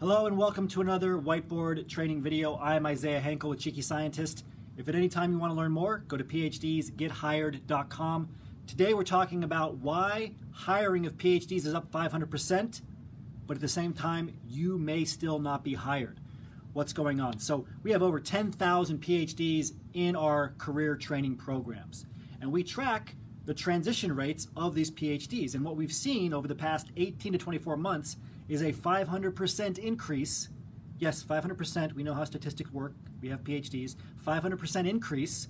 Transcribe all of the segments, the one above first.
Hello and welcome to another whiteboard training video. I'm Isaiah Hankel with Cheeky Scientist. If at any time you want to learn more, go to phdsgethired.com. Today we're talking about why hiring of PhDs is up 500%, but at the same time, you may still not be hired. What's going on? So we have over 10,000 PhDs in our career training programs, and we track the transition rates of these PhDs. And what we've seen over the past 18 to 24 months is a 500% increase. Yes, 500%. We know how statistics work. We have PhDs. 500% increase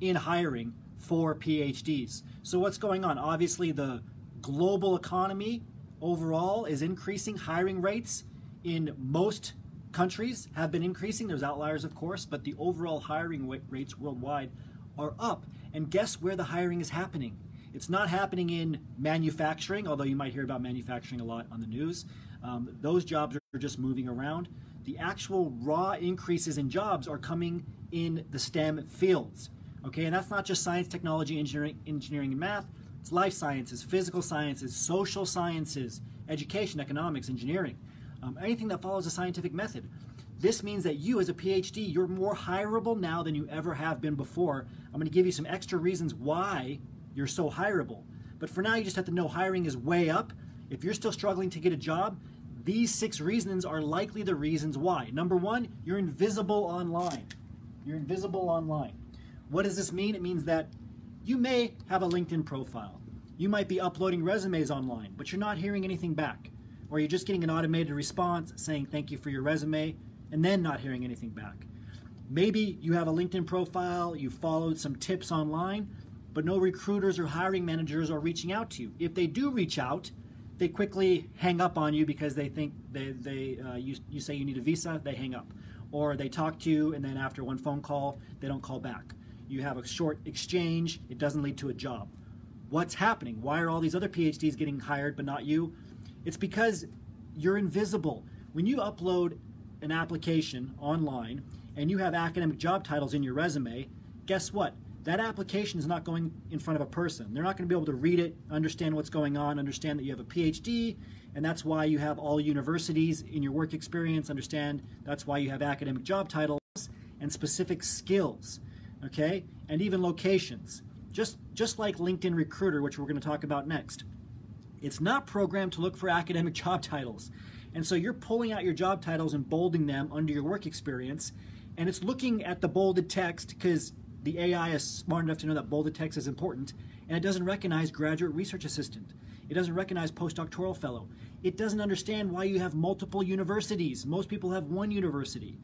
in hiring for PhDs. So what's going on? Obviously, the global economy overall is increasing. Hiring rates in most countries have been increasing. There's outliers, of course, but the overall hiring rates worldwide are up. And guess where the hiring is happening? It's not happening in manufacturing, although you might hear about manufacturing a lot on the news. Um, those jobs are just moving around. The actual raw increases in jobs are coming in the STEM fields. Okay, and that's not just science, technology, engineering, engineering and math. It's life sciences, physical sciences, social sciences, education, economics, engineering, um, anything that follows a scientific method. This means that you, as a PhD, you're more hireable now than you ever have been before. I'm going to give you some extra reasons why you're so hireable. But for now, you just have to know hiring is way up. If you're still struggling to get a job, these six reasons are likely the reasons why. Number one, you're invisible online. You're invisible online. What does this mean? It means that you may have a LinkedIn profile. You might be uploading resumes online, but you're not hearing anything back. Or you're just getting an automated response saying thank you for your resume and then not hearing anything back. Maybe you have a LinkedIn profile, you followed some tips online, but no recruiters or hiring managers are reaching out to you. If they do reach out, they quickly hang up on you because they think they, they uh, you, you say you need a visa, they hang up. Or they talk to you and then after one phone call, they don't call back. You have a short exchange, it doesn't lead to a job. What's happening? Why are all these other PhDs getting hired but not you? It's because you're invisible. When you upload an application online and you have academic job titles in your resume, guess what? That application is not going in front of a person. They're not going to be able to read it, understand what's going on, understand that you have a PhD, and that's why you have all universities in your work experience, understand that's why you have academic job titles and specific skills, okay? And even locations. Just, just like LinkedIn Recruiter, which we're going to talk about next. It's not programmed to look for academic job titles. And so you're pulling out your job titles and bolding them under your work experience, and it's looking at the bolded text because the AI is smart enough to know that bolded text is important, and it doesn't recognize graduate research assistant. It doesn't recognize postdoctoral fellow. It doesn't understand why you have multiple universities. Most people have one university.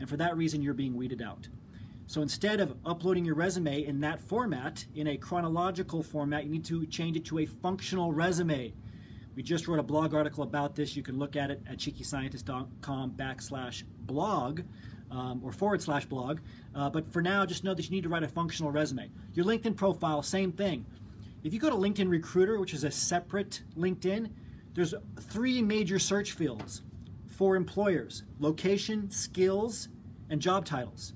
And for that reason, you're being weeded out. So instead of uploading your resume in that format, in a chronological format, you need to change it to a functional resume. We just wrote a blog article about this. You can look at it at cheekyscientist.com backslash blog um, or forward slash blog. Uh, but for now, just know that you need to write a functional resume. Your LinkedIn profile, same thing. If you go to LinkedIn Recruiter, which is a separate LinkedIn, there's three major search fields for employers location, skills, and job titles.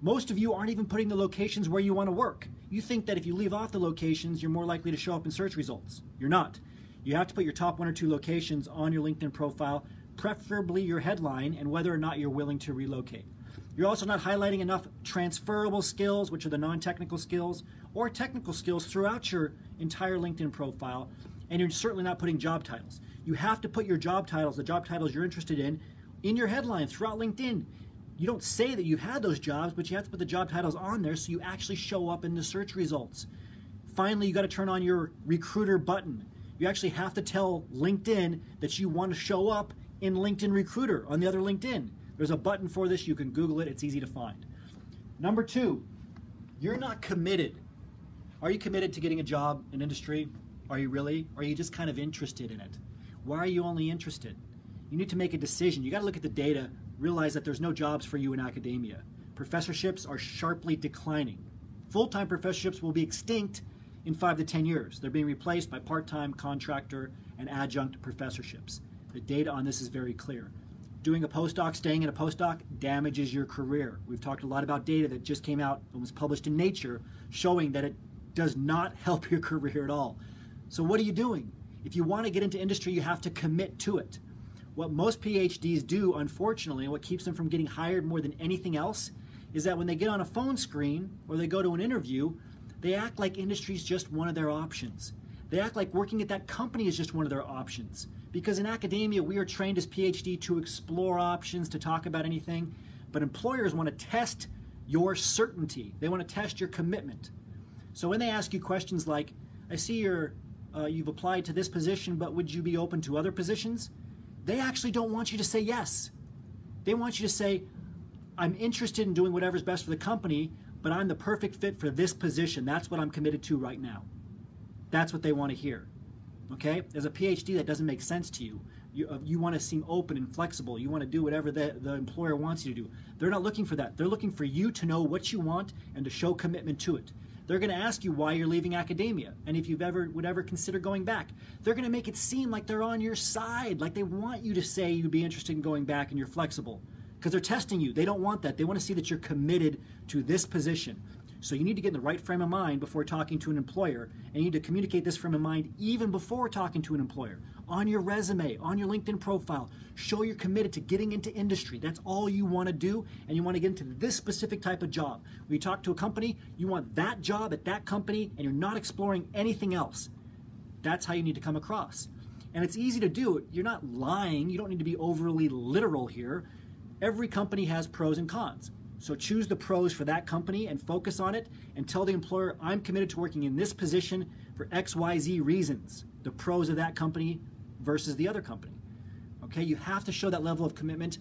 Most of you aren't even putting the locations where you want to work. You think that if you leave off the locations, you're more likely to show up in search results. You're not. You have to put your top one or two locations on your LinkedIn profile preferably your headline, and whether or not you're willing to relocate. You're also not highlighting enough transferable skills, which are the non-technical skills, or technical skills throughout your entire LinkedIn profile, and you're certainly not putting job titles. You have to put your job titles, the job titles you're interested in, in your headline throughout LinkedIn. You don't say that you've had those jobs, but you have to put the job titles on there so you actually show up in the search results. Finally, you got to turn on your recruiter button. You actually have to tell LinkedIn that you want to show up in LinkedIn Recruiter on the other LinkedIn. There's a button for this. You can Google it. It's easy to find. Number two, you're not committed. Are you committed to getting a job in industry? Are you really? Or are you just kind of interested in it? Why are you only interested? You need to make a decision. You got to look at the data, realize that there's no jobs for you in academia. Professorships are sharply declining. Full time professorships will be extinct in five to 10 years. They're being replaced by part time, contractor, and adjunct professorships. The data on this is very clear. Doing a postdoc, staying in a postdoc, damages your career. We've talked a lot about data that just came out and was published in Nature showing that it does not help your career at all. So what are you doing? If you want to get into industry, you have to commit to it. What most PhDs do, unfortunately, and what keeps them from getting hired more than anything else, is that when they get on a phone screen or they go to an interview, they act like industry is just one of their options. They act like working at that company is just one of their options. Because in academia, we are trained as PhD to explore options, to talk about anything, but employers want to test your certainty. They want to test your commitment. So when they ask you questions like, I see you're, uh, you've applied to this position, but would you be open to other positions? They actually don't want you to say yes. They want you to say, I'm interested in doing whatever's best for the company, but I'm the perfect fit for this position. That's what I'm committed to right now. That's what they want to hear. Okay? As a PhD, that doesn't make sense to you. You, uh, you want to seem open and flexible. You want to do whatever the, the employer wants you to do. They're not looking for that. They're looking for you to know what you want and to show commitment to it. They're going to ask you why you're leaving academia and if you've ever would ever consider going back. They're going to make it seem like they're on your side, like they want you to say you'd be interested in going back and you're flexible because they're testing you. They don't want that. They want to see that you're committed to this position. So you need to get in the right frame of mind before talking to an employer, and you need to communicate this frame of mind even before talking to an employer. On your resume, on your LinkedIn profile, show you're committed to getting into industry. That's all you want to do, and you want to get into this specific type of job. When you talk to a company, you want that job at that company, and you're not exploring anything else. That's how you need to come across. And it's easy to do. You're not lying. You don't need to be overly literal here. Every company has pros and cons. So choose the pros for that company and focus on it and tell the employer, I'm committed to working in this position for XYZ reasons. The pros of that company versus the other company. Okay, you have to show that level of commitment.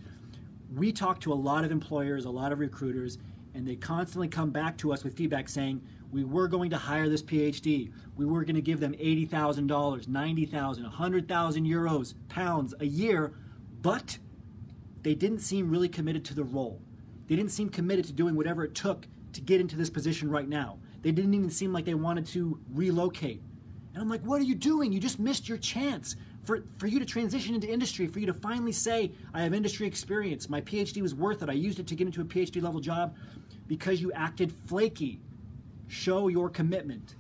We talk to a lot of employers, a lot of recruiters, and they constantly come back to us with feedback saying, we were going to hire this PhD. We were going to give them $80,000, 90,000, 100,000 euros, pounds a year, but they didn't seem really committed to the role. They didn't seem committed to doing whatever it took to get into this position right now. They didn't even seem like they wanted to relocate. And I'm like, what are you doing? You just missed your chance for, for you to transition into industry, for you to finally say, I have industry experience. My PhD was worth it. I used it to get into a PhD level job because you acted flaky. Show your commitment.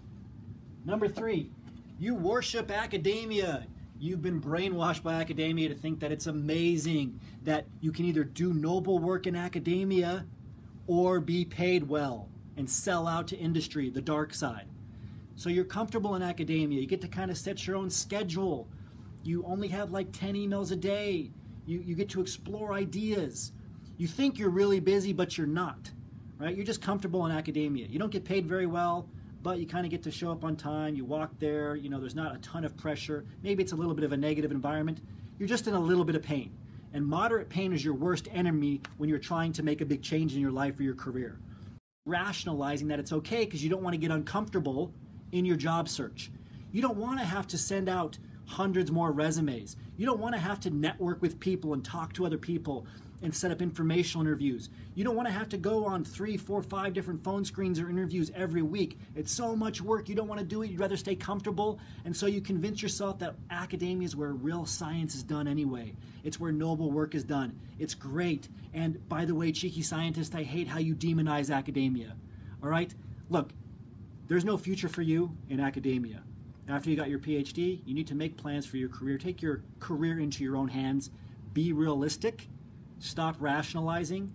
Number three, you worship academia. You've been brainwashed by academia to think that it's amazing that you can either do noble work in academia or be paid well and sell out to industry, the dark side. So you're comfortable in academia. You get to kind of set your own schedule. You only have like 10 emails a day. You, you get to explore ideas. You think you're really busy, but you're not, right? You're just comfortable in academia. You don't get paid very well but you kind of get to show up on time. You walk there, you know, there's not a ton of pressure. Maybe it's a little bit of a negative environment. You're just in a little bit of pain. And moderate pain is your worst enemy when you're trying to make a big change in your life or your career. Rationalizing that it's okay because you don't want to get uncomfortable in your job search. You don't want to have to send out hundreds more resumes. You don't want to have to network with people and talk to other people and set up informational interviews. You don't want to have to go on three, four, five different phone screens or interviews every week. It's so much work. You don't want to do it. You'd rather stay comfortable. And so you convince yourself that academia is where real science is done anyway. It's where noble work is done. It's great. And by the way, cheeky scientist, I hate how you demonize academia. All right? Look, there's no future for you in academia. After you got your PhD, you need to make plans for your career. Take your career into your own hands. Be realistic Stop rationalizing.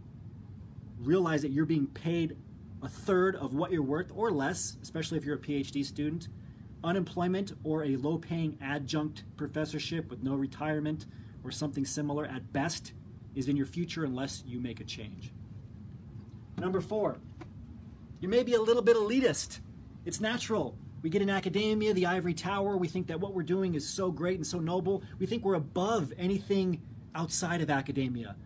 Realize that you're being paid a third of what you're worth or less, especially if you're a PhD student. Unemployment or a low paying adjunct professorship with no retirement or something similar at best is in your future unless you make a change. Number four, you may be a little bit elitist. It's natural. We get in academia, the ivory tower, we think that what we're doing is so great and so noble. We think we're above anything outside of academia.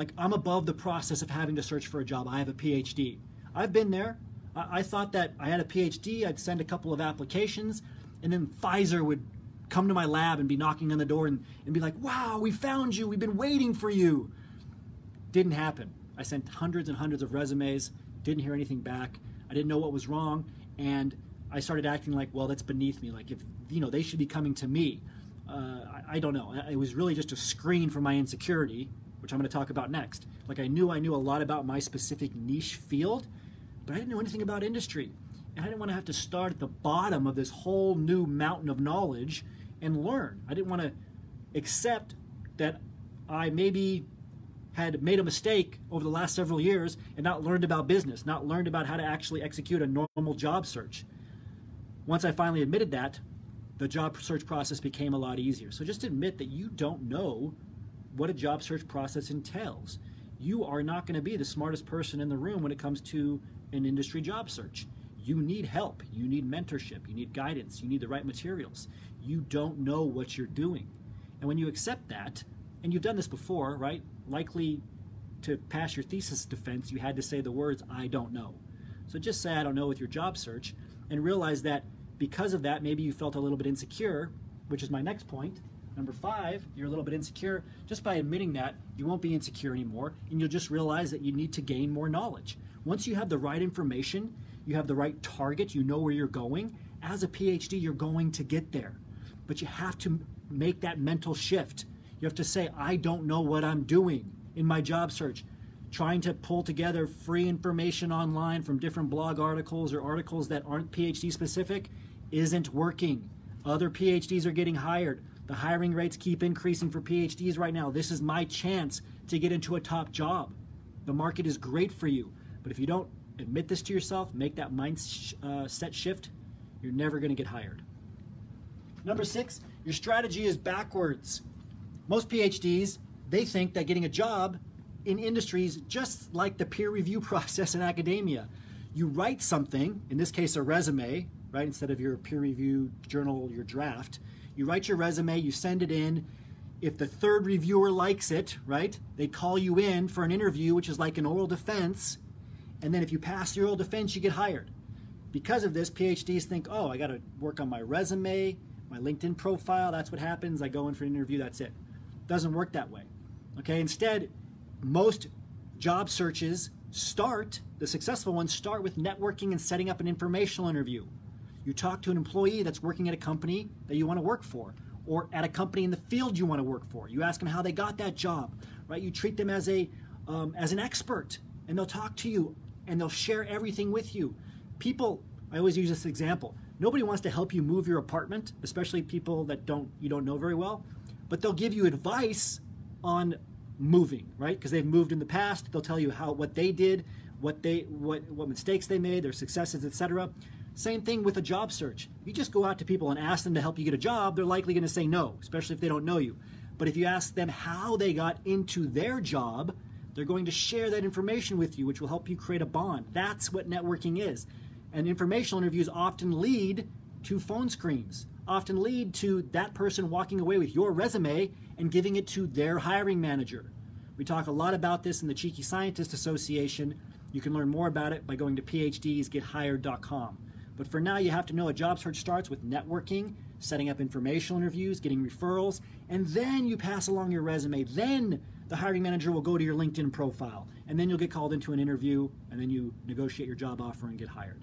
Like, I'm above the process of having to search for a job. I have a PhD. I've been there. I, I thought that I had a PhD, I'd send a couple of applications, and then Pfizer would come to my lab and be knocking on the door and, and be like, wow, we found you. We've been waiting for you. Didn't happen. I sent hundreds and hundreds of resumes, didn't hear anything back. I didn't know what was wrong, and I started acting like, well, that's beneath me. Like, if, you know, they should be coming to me. Uh, I, I, don't know. It was really just a screen for my insecurity which I'm going to talk about next. Like I knew I knew a lot about my specific niche field, but I didn't know anything about industry. And I didn't want to have to start at the bottom of this whole new mountain of knowledge and learn. I didn't want to accept that I maybe had made a mistake over the last several years and not learned about business, not learned about how to actually execute a normal job search. Once I finally admitted that, the job search process became a lot easier. So just admit that you don't know what a job search process entails. You are not going to be the smartest person in the room when it comes to an industry job search. You need help, you need mentorship, you need guidance, you need the right materials. You don't know what you're doing. And when you accept that, and you've done this before, right? Likely to pass your thesis defense, you had to say the words, I don't know. So just say, I don't know with your job search, and realize that because of that, maybe you felt a little bit insecure, which is my next point. Number five, you're a little bit insecure. Just by admitting that, you won't be insecure anymore, and you'll just realize that you need to gain more knowledge. Once you have the right information, you have the right target, you know where you're going, as a PhD, you're going to get there. But you have to make that mental shift. You have to say, I don't know what I'm doing in my job search. Trying to pull together free information online from different blog articles or articles that aren't PhD specific isn't working. Other PhDs are getting hired. The hiring rates keep increasing for PhDs right now. This is my chance to get into a top job. The market is great for you. But if you don't admit this to yourself, make that mindset uh, shift, you're never going to get hired. Number six, your strategy is backwards. Most PhDs, they think that getting a job in industries just like the peer review process in academia. You write something, in this case a resume, right, instead of your peer review journal, your draft. You write your resume, you send it in. If the third reviewer likes it, right, they call you in for an interview, which is like an oral defense. And then if you pass the oral defense, you get hired. Because of this, PhDs think, oh, I got to work on my resume, my LinkedIn profile. That's what happens. I go in for an interview. That's it. Doesn't work that way. Okay. Instead, most job searches start, the successful ones start with networking and setting up an informational interview. You talk to an employee that's working at a company that you want to work for or at a company in the field you want to work for. You ask them how they got that job, right? You treat them as a um, as an expert and they'll talk to you and they'll share everything with you. People, I always use this example. Nobody wants to help you move your apartment, especially people that don't you don't know very well, but they'll give you advice on moving, right? Because they've moved in the past. They'll tell you how what they did, what they what what mistakes they made, their successes, etc. Same thing with a job search. You just go out to people and ask them to help you get a job, they're likely going to say no, especially if they don't know you. But if you ask them how they got into their job, they're going to share that information with you, which will help you create a bond. That's what networking is. And informational interviews often lead to phone screens, often lead to that person walking away with your resume and giving it to their hiring manager. We talk a lot about this in the Cheeky Scientist Association. You can learn more about it by going to phdsgethired.com. But for now, you have to know a job search starts with networking, setting up informational interviews, getting referrals, and then you pass along your resume. Then the hiring manager will go to your LinkedIn profile, and then you'll get called into an interview, and then you negotiate your job offer and get hired.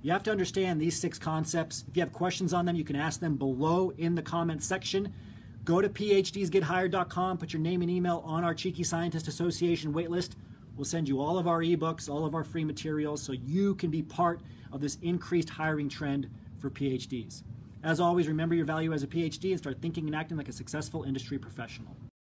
You have to understand these six concepts. If you have questions on them, you can ask them below in the comments section. Go to phdsgethired.com, put your name and email on our Cheeky Scientist Association waitlist. We'll send you all of our ebooks, all of our free materials, so you can be part of this increased hiring trend for PhDs. As always, remember your value as a PhD and start thinking and acting like a successful industry professional.